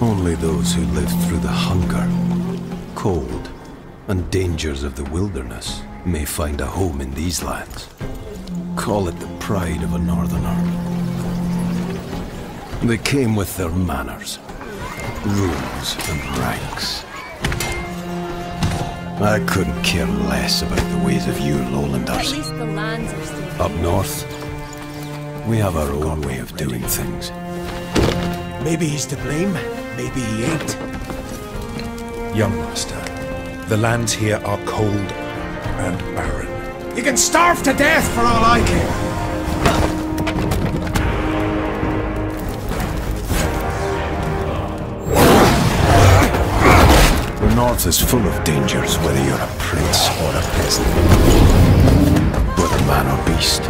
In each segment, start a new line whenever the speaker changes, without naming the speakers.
Only those who lived through the hunger, cold, and dangers of the wilderness may find a home in these lands. Call it the pride of a northerner. They came with their manners, rules, and ranks. I couldn't care less about the ways of you
At
lowlanders.
least the lands are stable.
Up north, we have our own way of doing things.
Maybe he's to blame, maybe he ain't.
Young master, the lands here are cold and barren.
He can starve to death for all I care.
The north is full of dangers, whether you're a prince or a peasant. Whether man or beast,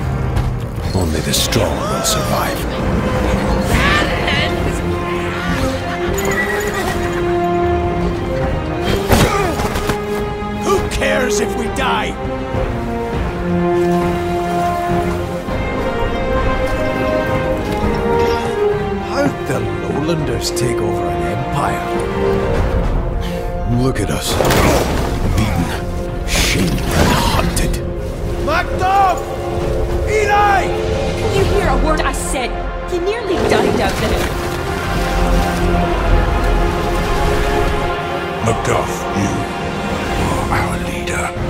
only the strong will survive.
Cares if we die? How'd the Lowlanders take over an empire?
Look at us. Beaten, shamed, and hunted.
Macduff! Eli!
Can you hear a word I said? You nearly died out there.
Macduff, you Радио.